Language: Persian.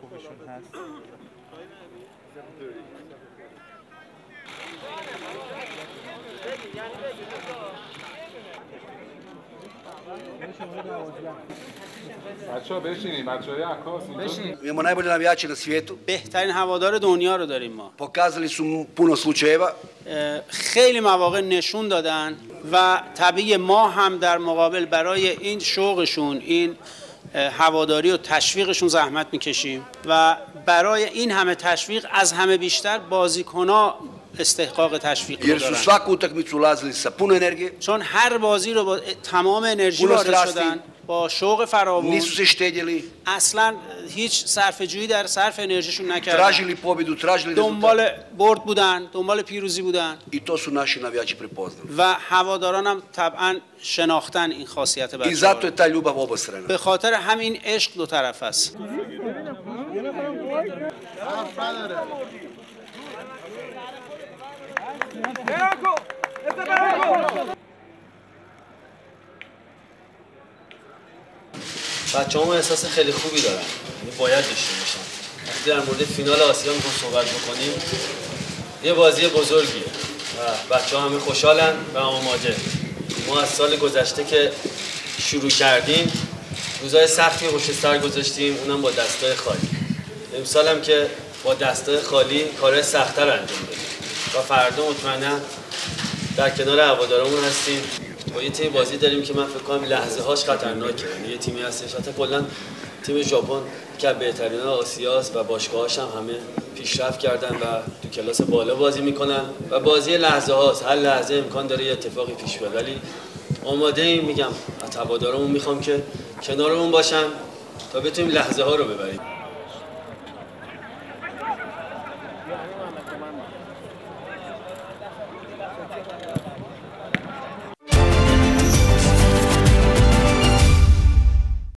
خوبشون هست بچه ها بشینید بچه های عکاس اینجا Imamo najbolje navijače na svijetu. بهترین هوادار دنیا رو داریم ما Pokazali su puno slučajeva. اه، خیلی مواقع نشون دادن و طبیعی ما هم در مقابل برای این شوقشون این هواداری و تشویقشون زحمت می‌کشیم و برای این همه تشویق از همه بیشتر بازیکنها استحقاق تشویق رو Jer su دارن svaku utakmicu ulazili sa puno energije. چون هر بازی رو با تمام انرژی وارد. شدن با شوق فراوون Nisu se štedjeli. اصلا هیچ صرف جویی در صرف انرژیشون نکردن Tražili pobjedu, tražili rezultat. دنبال برد بودن دنبال پیروزی بودن I to su naši navijači prepoznali. و هواداران هم طبعا شناختن این خاصیت I بچه zato je ta ljubav obostrana. به خاطر همین عشق دو طرف است بچه هم احساس خیلی خوبی دارن. یعنی باید داشته باشن. وقتی در مورد فینال آسیا می‌خوام صحبت بکنیم یه بازی بزرگیه. و بچه همه خوشحالن و آماده. ما از سال گذشته که شروع کردیم روزای سختی پشت سر گذاشتیم اونم با دستای خالی. امسال هم که با دستای خالی کار سختتر انجام بدیم و فردا مطمئنا در کنار هوادارمون هستیم. با یه تیم بازی داریم که من فکر کنم لحظه هاش خطرناکه. یعنی یه تیمی هستش. حتی کلا تیم ژاپن که بهترین آسیاست و باشگاهاش هم همه پیشرفت کردن و تو کلاس بالا بازی می‌کنن و بازی لحظه هاست هر لحظه امکان داره یه اتفاقی پیش بیاد. ولی آماده این میگم از هوادارمون می‌خوام که کنارمون باشن تا بتونیم لحظه ها رو ببریم.